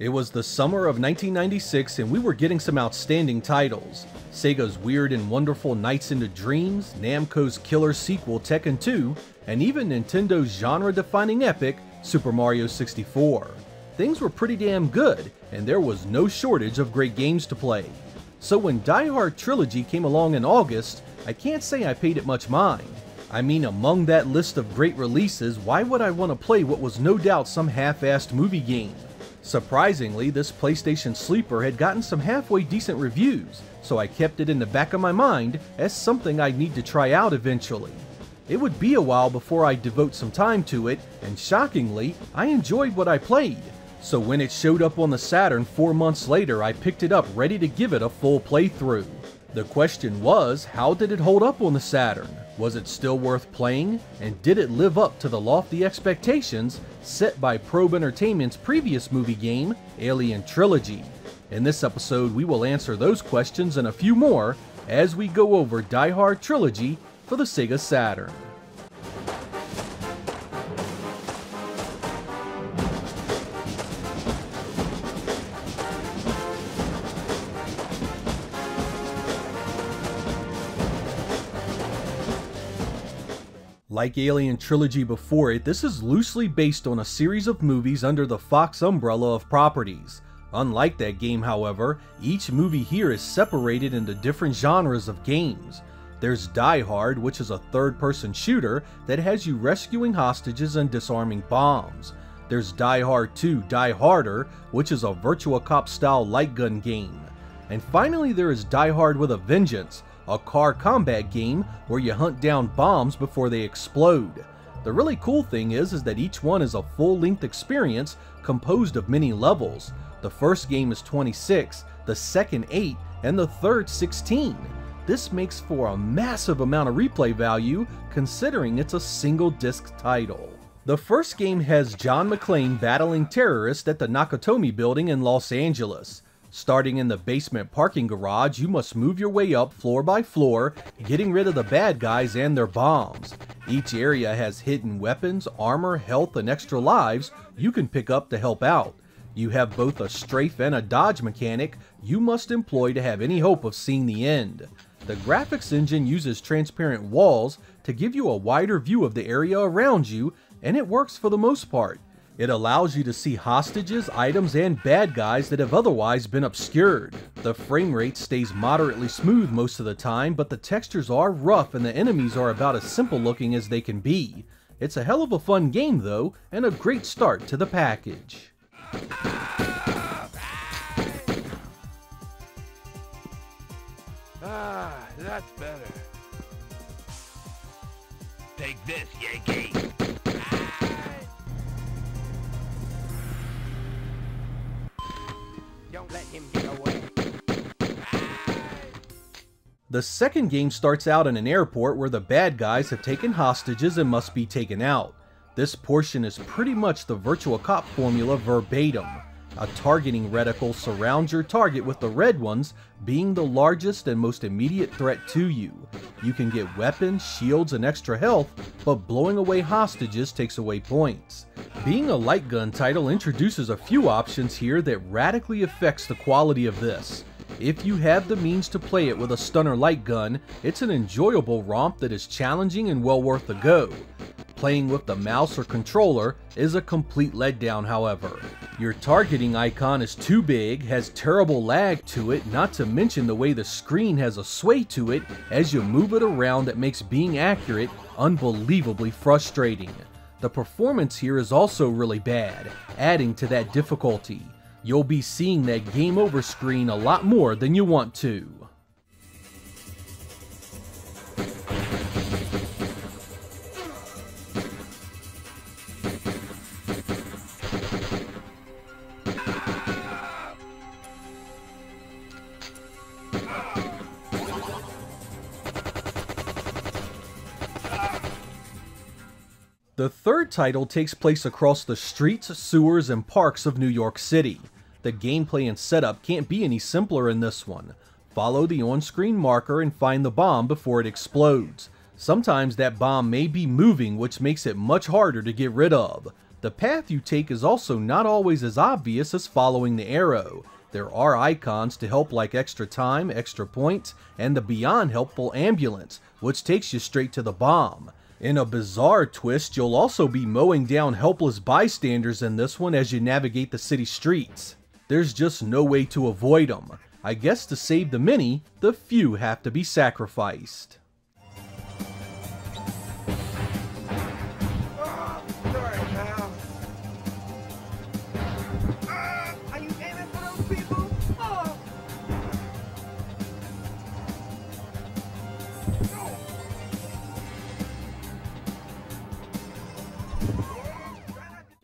It was the summer of 1996 and we were getting some outstanding titles. Sega's Weird and Wonderful Nights into Dreams, Namco's killer sequel Tekken 2, and even Nintendo's genre-defining epic, Super Mario 64. Things were pretty damn good, and there was no shortage of great games to play. So when Die Hard Trilogy came along in August, I can't say I paid it much mind. I mean, among that list of great releases, why would I want to play what was no doubt some half-assed movie game? Surprisingly, this PlayStation Sleeper had gotten some halfway decent reviews, so I kept it in the back of my mind as something I'd need to try out eventually. It would be a while before I'd devote some time to it, and shockingly, I enjoyed what I played. So when it showed up on the Saturn four months later, I picked it up ready to give it a full playthrough. The question was, how did it hold up on the Saturn? Was it still worth playing? And did it live up to the lofty expectations set by Probe Entertainment's previous movie game, Alien Trilogy? In this episode, we will answer those questions and a few more as we go over Die Hard Trilogy for the Sega Saturn. Like Alien Trilogy before it, this is loosely based on a series of movies under the Fox umbrella of properties. Unlike that game, however, each movie here is separated into different genres of games. There's Die Hard, which is a third-person shooter that has you rescuing hostages and disarming bombs. There's Die Hard 2 Die Harder, which is a Virtua Cop style light gun game. And finally there is Die Hard with a Vengeance, a car combat game where you hunt down bombs before they explode. The really cool thing is, is that each one is a full-length experience composed of many levels. The first game is 26, the second 8, and the third 16. This makes for a massive amount of replay value considering it's a single disc title. The first game has John McClane battling terrorists at the Nakatomi building in Los Angeles. Starting in the basement parking garage, you must move your way up floor by floor, getting rid of the bad guys and their bombs. Each area has hidden weapons, armor, health, and extra lives you can pick up to help out. You have both a strafe and a dodge mechanic you must employ to have any hope of seeing the end. The graphics engine uses transparent walls to give you a wider view of the area around you, and it works for the most part. It allows you to see hostages, items, and bad guys that have otherwise been obscured. The frame rate stays moderately smooth most of the time, but the textures are rough and the enemies are about as simple looking as they can be. It's a hell of a fun game though, and a great start to the package. Ah, that's better. Take this, Yankee. The second game starts out in an airport where the bad guys have taken hostages and must be taken out. This portion is pretty much the Virtua Cop formula verbatim. A targeting reticle surrounds your target with the red ones being the largest and most immediate threat to you. You can get weapons, shields, and extra health, but blowing away hostages takes away points. Being a light gun title introduces a few options here that radically affects the quality of this. If you have the means to play it with a stunner light gun, it's an enjoyable romp that is challenging and well worth the go. Playing with the mouse or controller is a complete letdown however. Your targeting icon is too big, has terrible lag to it, not to mention the way the screen has a sway to it as you move it around that makes being accurate unbelievably frustrating. The performance here is also really bad, adding to that difficulty. You'll be seeing that game over screen a lot more than you want to. The third title takes place across the streets, sewers, and parks of New York City. The gameplay and setup can't be any simpler in this one. Follow the on-screen marker and find the bomb before it explodes. Sometimes that bomb may be moving which makes it much harder to get rid of. The path you take is also not always as obvious as following the arrow. There are icons to help like extra time, extra points, and the beyond helpful ambulance, which takes you straight to the bomb. In a bizarre twist, you'll also be mowing down helpless bystanders in this one as you navigate the city streets. There's just no way to avoid them. I guess to save the many, the few have to be sacrificed.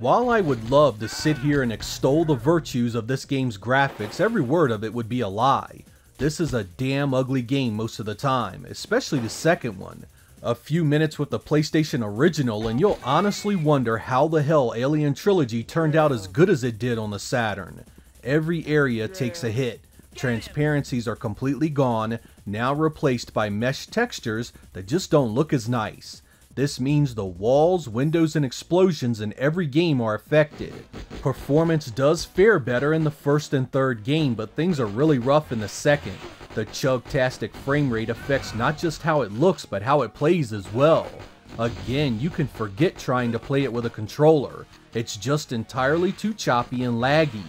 While I would love to sit here and extol the virtues of this game's graphics, every word of it would be a lie. This is a damn ugly game most of the time, especially the second one. A few minutes with the PlayStation original and you'll honestly wonder how the hell Alien Trilogy turned out as good as it did on the Saturn. Every area takes a hit. Transparencies are completely gone, now replaced by mesh textures that just don't look as nice. This means the walls, windows, and explosions in every game are affected. Performance does fare better in the first and third game, but things are really rough in the second. The chugtastic frame rate affects not just how it looks, but how it plays as well. Again, you can forget trying to play it with a controller. It's just entirely too choppy and laggy.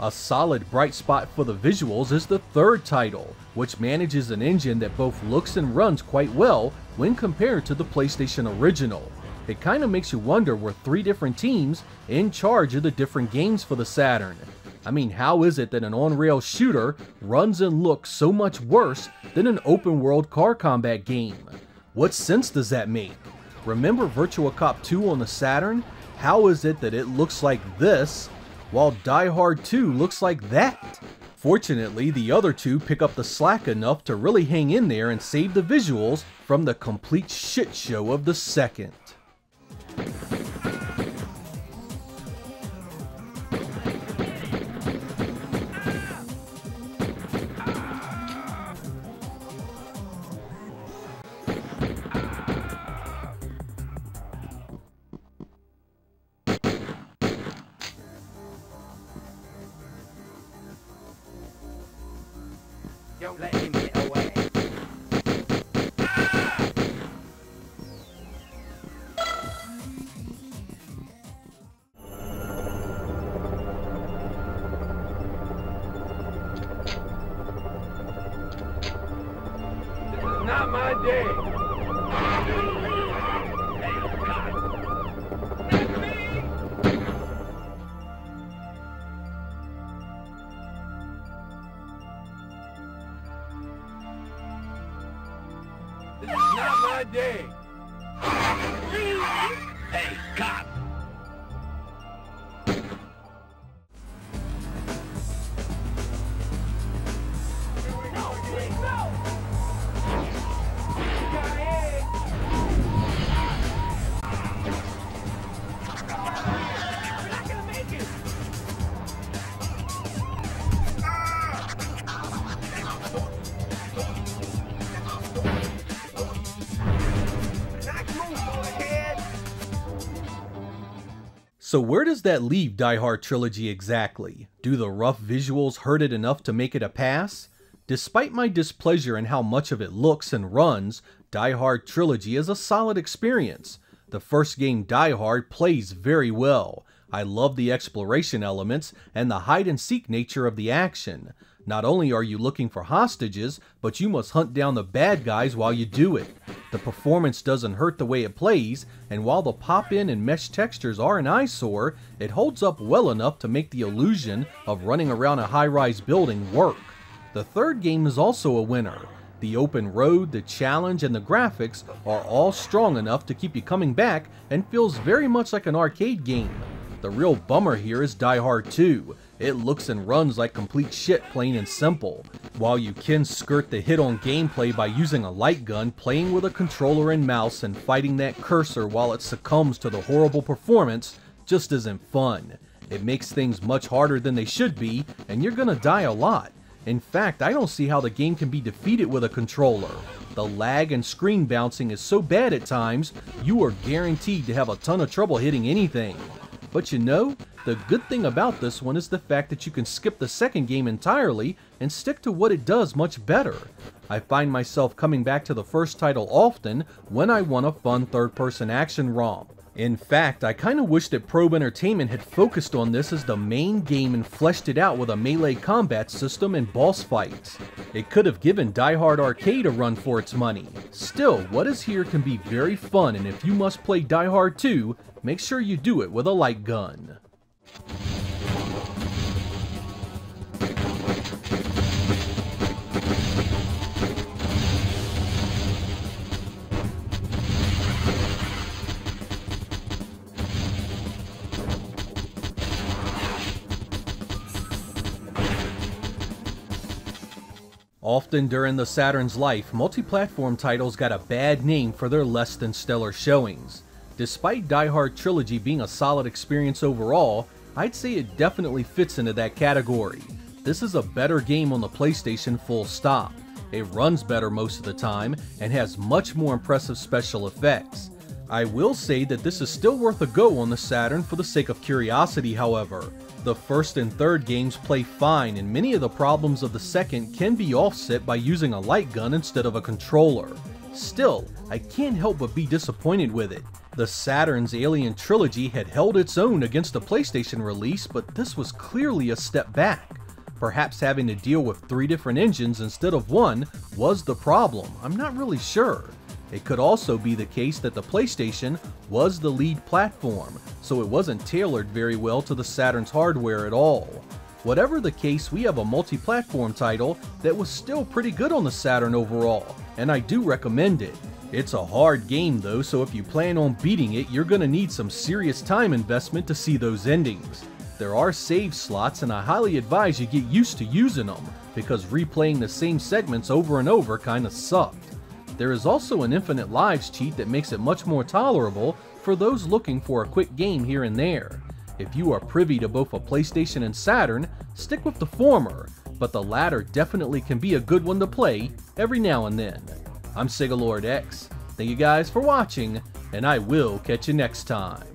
A solid bright spot for the visuals is the third title, which manages an engine that both looks and runs quite well when compared to the PlayStation original. It kinda makes you wonder were three different teams in charge of the different games for the Saturn. I mean, how is it that an on-rail shooter runs and looks so much worse than an open-world car combat game? What sense does that make? Remember Virtua Cop 2 on the Saturn? How is it that it looks like this while Die Hard 2 looks like that. Fortunately, the other two pick up the slack enough to really hang in there and save the visuals from the complete shit show of the second. This is not my day. Hey, cop. So where does that leave Die Hard Trilogy exactly? Do the rough visuals hurt it enough to make it a pass? Despite my displeasure in how much of it looks and runs, Die Hard Trilogy is a solid experience. The first game Die Hard plays very well. I love the exploration elements and the hide and seek nature of the action. Not only are you looking for hostages, but you must hunt down the bad guys while you do it. The performance doesn't hurt the way it plays, and while the pop-in and mesh textures are an eyesore, it holds up well enough to make the illusion of running around a high-rise building work. The third game is also a winner. The open road, the challenge, and the graphics are all strong enough to keep you coming back and feels very much like an arcade game. The real bummer here is Die Hard 2. It looks and runs like complete shit plain and simple. While you can skirt the hit on gameplay by using a light gun, playing with a controller and mouse and fighting that cursor while it succumbs to the horrible performance just isn't fun. It makes things much harder than they should be, and you're gonna die a lot. In fact, I don't see how the game can be defeated with a controller. The lag and screen bouncing is so bad at times, you are guaranteed to have a ton of trouble hitting anything. But you know, the good thing about this one is the fact that you can skip the second game entirely and stick to what it does much better. I find myself coming back to the first title often when I want a fun third person action romp. In fact, I kinda wish that Probe Entertainment had focused on this as the main game and fleshed it out with a melee combat system and boss fights. It could have given Die Hard Arcade a run for its money. Still, what is here can be very fun and if you must play Die Hard 2, make sure you do it with a light gun. Often during the Saturn's life, multi-platform titles got a bad name for their less than stellar showings. Despite Die Hard Trilogy being a solid experience overall, I'd say it definitely fits into that category. This is a better game on the PlayStation full stop. It runs better most of the time, and has much more impressive special effects. I will say that this is still worth a go on the Saturn for the sake of curiosity however. The first and third games play fine and many of the problems of the second can be offset by using a light gun instead of a controller. Still, I can't help but be disappointed with it. The Saturn's Alien Trilogy had held its own against the PlayStation release, but this was clearly a step back. Perhaps having to deal with three different engines instead of one was the problem, I'm not really sure. It could also be the case that the PlayStation was the lead platform, so it wasn't tailored very well to the Saturn's hardware at all. Whatever the case, we have a multi-platform title that was still pretty good on the Saturn overall, and I do recommend it. It's a hard game though, so if you plan on beating it, you're gonna need some serious time investment to see those endings. There are save slots and I highly advise you get used to using them, because replaying the same segments over and over kinda sucked. There is also an infinite lives cheat that makes it much more tolerable for those looking for a quick game here and there. If you are privy to both a PlayStation and Saturn, stick with the former, but the latter definitely can be a good one to play every now and then. I'm Lord X. Thank you guys for watching, and I will catch you next time.